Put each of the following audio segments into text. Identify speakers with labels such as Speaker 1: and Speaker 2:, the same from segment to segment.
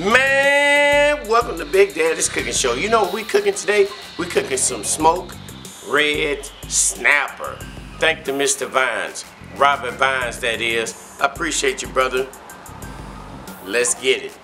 Speaker 1: Man, welcome to Big Daddy's Cooking Show. You know we cooking today? We cooking some smoked red snapper. Thank to Mr. Vines, Robert Vines that is. I appreciate you, brother. Let's get it.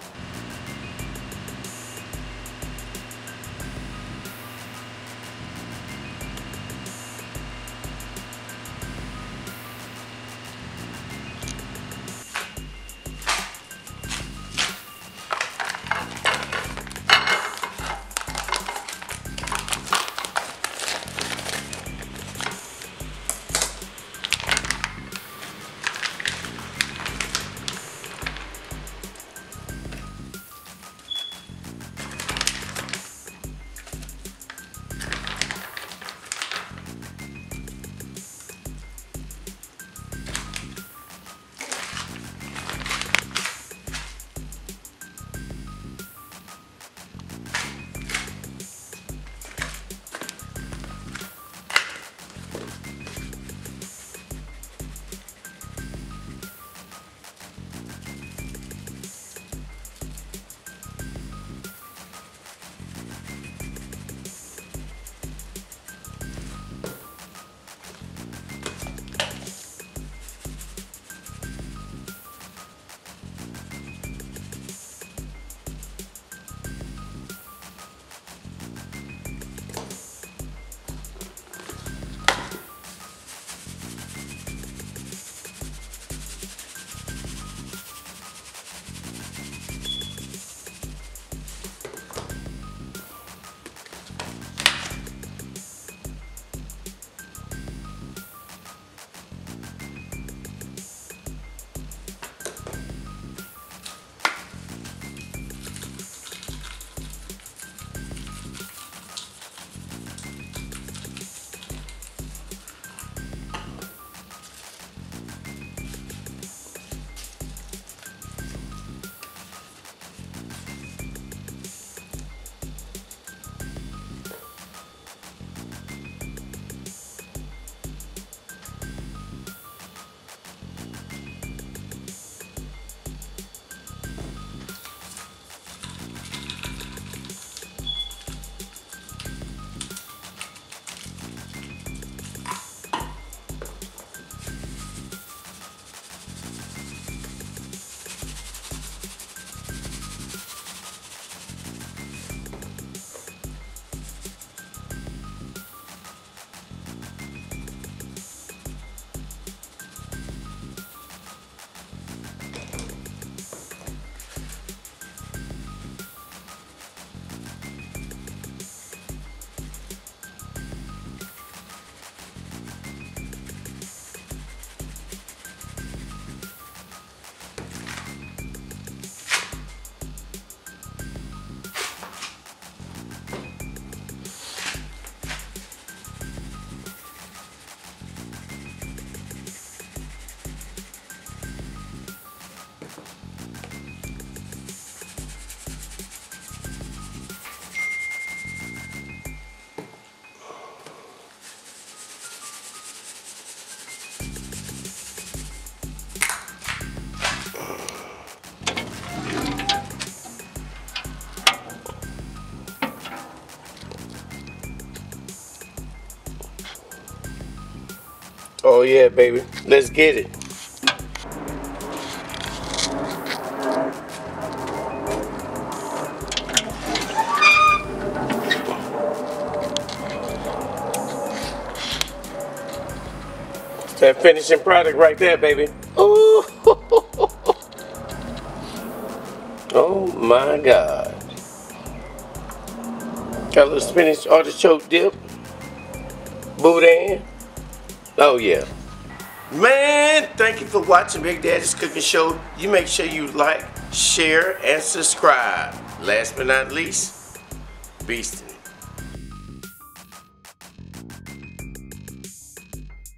Speaker 1: Oh yeah, baby. Let's get it. That finishing product right there, baby. Ooh. Oh my God. Got a little spinach artichoke dip. Boudin. Oh yeah. Man, thank you for watching Big Daddy's Cooking Show. You make sure you like, share, and subscribe. Last but not least, Beastin'.